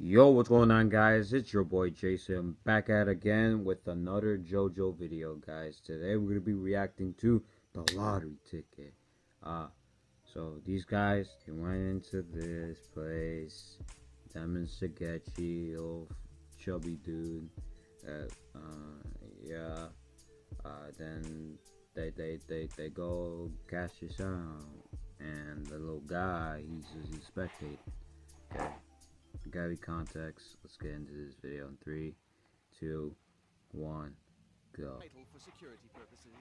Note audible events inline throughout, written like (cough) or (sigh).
Yo, what's going on guys? It's your boy Jason back at again with another JoJo video guys. Today we're to be reacting to the lottery ticket. Uh, so these guys, they went into this place. Demon Shigechi, little chubby dude. Uh, uh, yeah. Uh, then they, they, they, they go cash this out. And the little guy, he's just spectator. Okay. Gotta be context. Let's get into this video in three, two, one, go. for security purposes.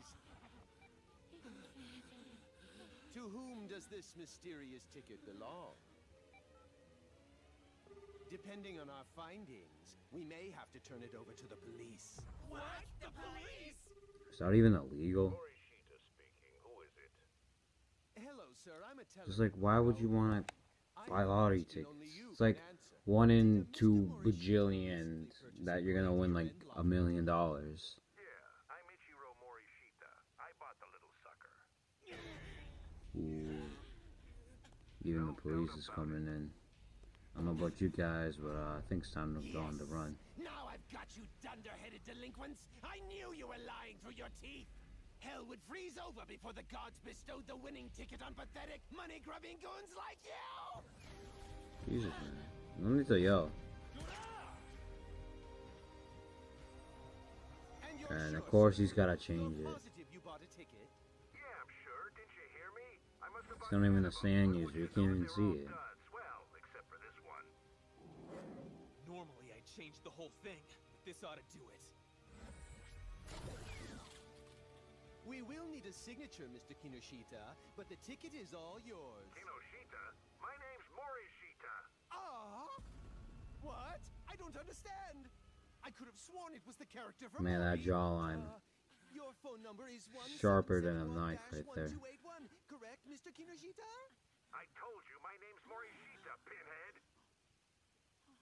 to whom does this mysterious ticket belong? Depending on our findings, we may have to turn it over to the police. What? The police? Is that even illegal? Speaking. Who is it? Hello, sir. I'm a telephone. Just like, why would you want to buy lottery question tickets? It's like can answer. One in two bajillion that you're gonna win like a million dollars. Yeah, I'm Ichiro Morishita. I bought the little sucker. Ooh. Even the police is coming in. I don't know about you guys, but uh, I think it's time to go on the run. Now I've got you dunderheaded delinquents. I knew you were lying through your teeth. Hell would freeze over before the gods bestowed the winning ticket on pathetic, money-grubbing goons like you. Jesus, man. No need to yell. And, you're And of course he's gotta change it. positive you bought a ticket? Yeah, I'm sure. Didn't you hear me? I must have It's not even a Stand user. You can't even see it. Well, except for this one. Normally I'd change the whole thing, but this ought to do it. We will need a signature, Mr. Kinoshita, but the ticket is all yours. Kinoshita? My name's Morishita. Ah? What? I don't understand. I could have sworn it was the character from Man, that jawline. Uh, your phone number is one Sharper than a knife right there. Correct, Mr. Kinoshita? I told you my name's Morishita, pinhead.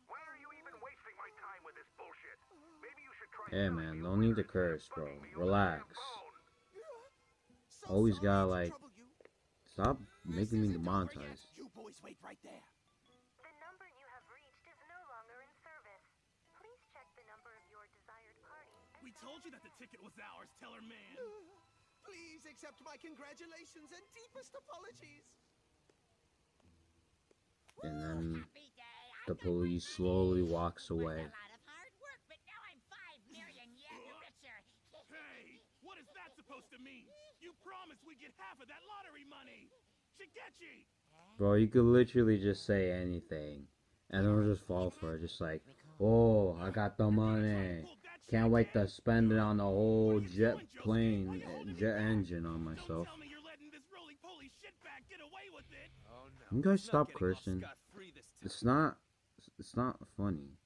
Why are you even wasting my time with this bullshit? Maybe you should try Hey, man, me don't need to curse, bro. bugging me over the Relax. damn phone. So Always gotta, like. Stop making me isn't over yet. demonetized. You boys wait right there. The number you have reached is no longer in service. Please check the number of your desired party. and We told you that the ticket was ours, Teller Man. (sighs) Please accept my congratulations and deepest apologies. And then the police slowly walks away. A lot of hard work, but now I'm five million yen richer. Uh, hey, what is that supposed to mean? You promised we'd get half of that lottery money. Shigechi! Bro, you could literally just say anything. And they'll just fall for it. Just like, oh, I got the money. Can't wait to spend it on the whole jet plane, jet engine on myself. You guys stop cursing. It's not, it's not funny.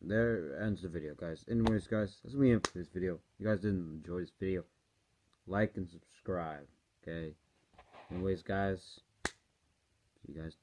There ends the video, guys. Anyways, guys, that's me for this video. You guys didn't enjoy this video, like and subscribe. Okay. Anyways, guys, see you guys.